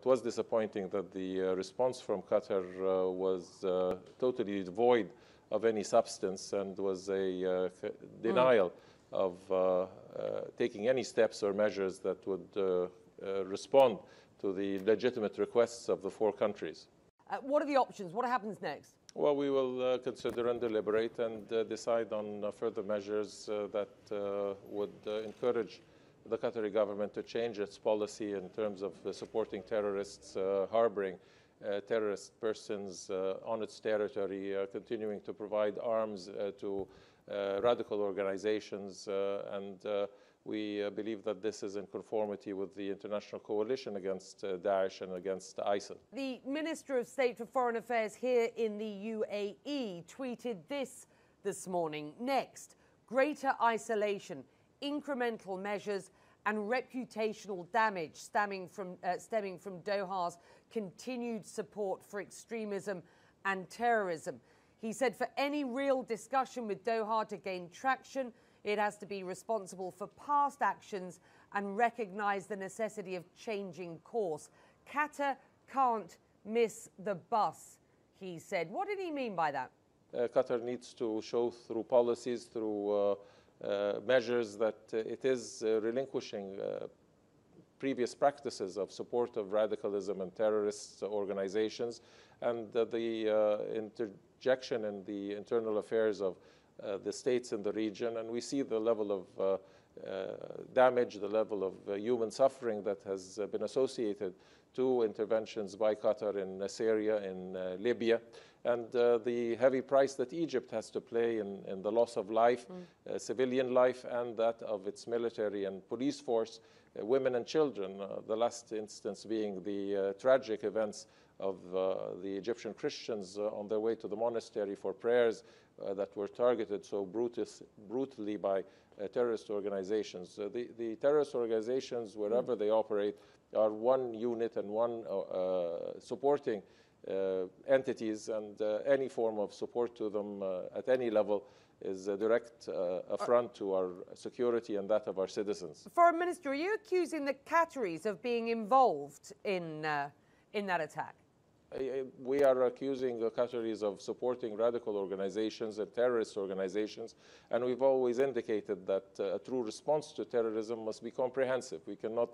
It was disappointing that the uh, response from Qatar uh, was uh, totally devoid of any substance and was a uh, denial mm. of uh, uh, taking any steps or measures that would respond to the legitimate requests of the four countries. what are the options? What happens next? Well, we will consider and deliberate and decide on further measures that would encourage the Qatari government to change its policy in terms of supporting terrorists, uh, harboring uh, terrorist persons uh, on its territory, uh, continuing to provide arms uh, to uh, radical organizations. and we believe that this is in conformity with the international coalition against Daesh and against ISIL. The Minister of State for Foreign Affairs here in the UAE tweeted this this morning. Next, greater isolation incremental measures and reputational damage stemming from, uh, stemming from Doha's continued support for extremism and terrorism. He said for any real discussion with Doha to gain traction, it has to be responsible for past actions and recognize the necessity of changing course. Qatar can't miss the bus, he said. What did he mean by that? Uh, Qatar needs to show through policies, through uh, measures that uh, it is uh, relinquishing previous practices of support of radicalism and terrorist organizations and the interjection in the internal affairs of the states in the region. And we see the level of uh, damage, the level of uh, human suffering that has uh, been associated to interventions by Qatar in Syria, in Libya and uh, the heavy price that Egypt has to play in, in the loss of life, mm. uh, civilian life, and that of its military and police force, uh, women and children. Uh, the last instance being the uh, tragic events of uh, the Egyptian Christians on their way to the monastery for prayers that were targeted so brutus, brutally by terrorist organizations. the, the terrorist organizations, wherever mm. they operate, are one unit and one supporting uh, entities and uh, any form of support to them uh, at any level is a direct affront to our security and that of our citizens. Foreign Minister, are you accusing the Qataris of being involved in, in that attack? We are accusing the Qataris of supporting radical organizations and terrorist organizations, and we've always indicated that uh, a true response to terrorism must be comprehensive. We cannot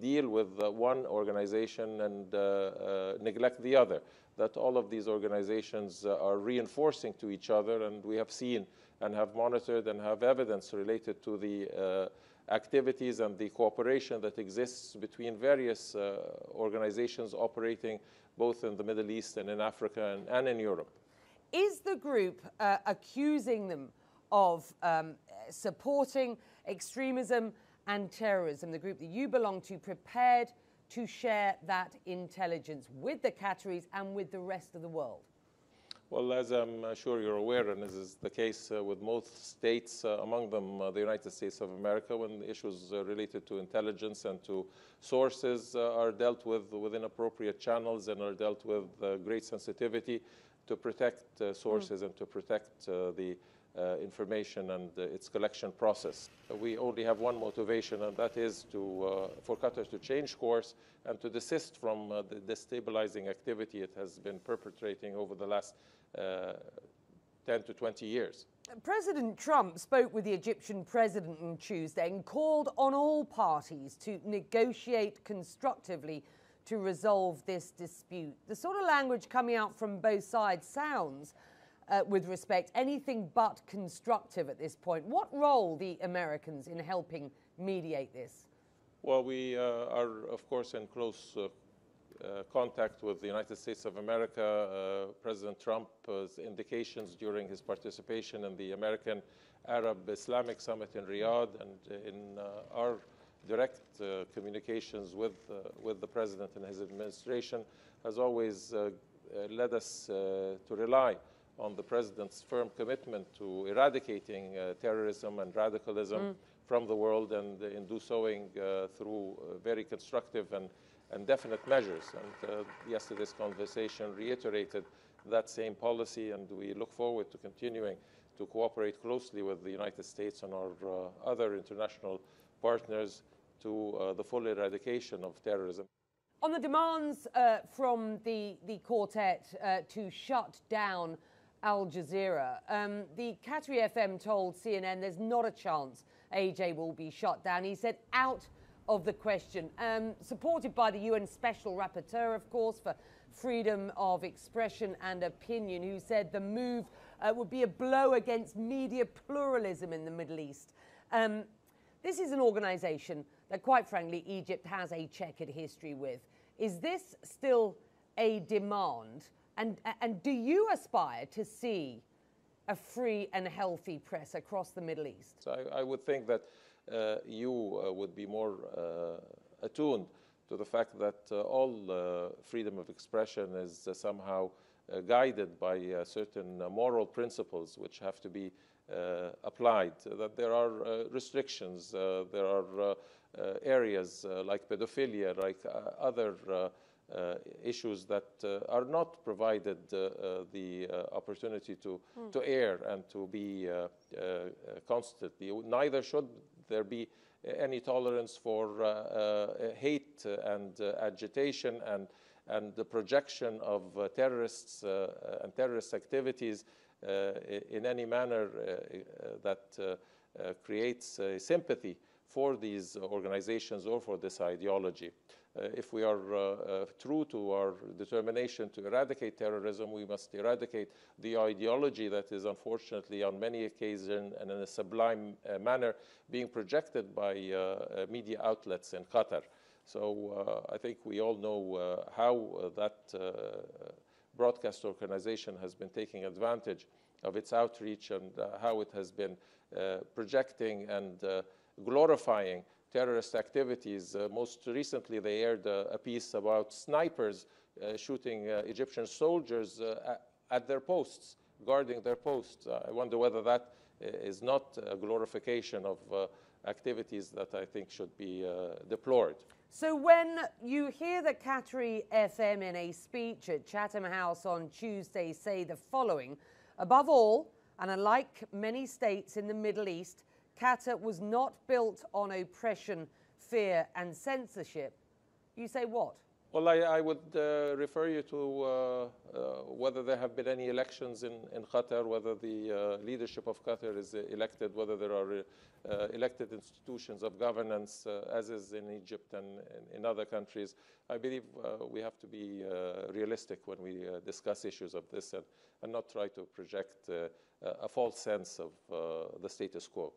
deal with uh, one organization and uh, uh neglect the other. That all of these organizations uh, are reinforcing to each other, and we have seen and have monitored and have evidence related to the uh, activities and the cooperation that exists between various organizations operating both in the Middle East and in Africa and, and in Europe. Is the group uh, accusing them of um, supporting extremism and terrorism, the group that you belong to, prepared to share that intelligence with the Qataris and with the rest of the world? Well, as I'm uh, sure you're aware, and this is the case uh, with most states, uh, among them uh, the United States of America, when issues uh, related to intelligence and to sources uh, are dealt with within appropriate channels and are dealt with great sensitivity to protect sources mm. and to protect the Uh, information and its collection process. we only have one motivation, and that is to, uh, for Qatar to change course and to desist from uh, the destabilizing activity it has been perpetrating over the last uh, 10 to 20 years. President Trump spoke with the Egyptian president on Tuesday and called on all parties to negotiate constructively to resolve this dispute. The sort of language coming out from both sides sounds, uh, with respect, anything but constructive at this point. What role the Americans in helping mediate this? Well, we uh, are, of course, in close uh, uh, contact with the United States of America, uh, President Trump's indications during his participation in the American Arab Islamic Summit in Riyadh and in uh, our direct uh, communications with, uh, with the President and his administration has always uh, led us to rely on the President's firm commitment to eradicating terrorism and radicalism mm. from the world and in do so through very constructive and and definite measures. And uh, yesterday's conversation reiterated that same policy, and we look forward to continuing to cooperate closely with the United States and our uh, other international partners to uh, the full eradication of terrorism. On the demands uh, from the, the quartet uh, to shut down Al Jazeera, um, the Qatari FM told CNN there's not a chance AJ will be shut down. He said out of the question. Um, supported by the UN Special Rapporteur, of course, for freedom of expression and opinion, who said the move uh, would be a blow against media pluralism in the Middle East. Um, this is an organization that, quite frankly, Egypt has a checkered history with. Is this still a demand? And, and do you aspire to see a free and healthy press across the Middle East? So I, I would think that uh, you uh, would be more uh, attuned to the fact that uh, all uh, freedom of expression is uh, somehow guided by certain moral principles which have to be applied, that there are restrictions, there are areas like pedophilia, like other Uh, issues that uh, are not provided uh, uh the uh, opportunity to, mm. to air and to be constantly. Neither should there be any tolerance for uh, uh, hate and uh, agitation and, and the projection of terrorists and terrorist activities in any manner that creates sympathy for these organizations or for this ideology. Uh, if we are uh, uh, true to our determination to eradicate terrorism, we must eradicate the ideology that is unfortunately on many occasions and in a sublime manner being projected by media outlets in Qatar. So I think we all know how that broadcast organization has been taking advantage of its outreach and uh, how it has been uh, projecting and uh, glorifying terrorist activities. Uh, most recently, they aired uh, a piece about snipers uh, shooting Egyptian soldiers at their posts, guarding their posts. I wonder whether that is not a glorification of activities that I think should be deplored. So when you hear the Qatari FM in a speech at Chatham House on Tuesday say the following, above all, and unlike many states in the Middle East, Qatar was not built on oppression, fear, and censorship. You say what? Well, I, I would uh, refer you to uh, uh, whether there have been any elections in, in Qatar, whether the uh, leadership of Qatar is elected, whether there are uh, elected institutions of governance, uh, as is in Egypt and in, in other countries. I believe we have to be realistic when we discuss issues of this and, and not try to project a false sense of the status quo.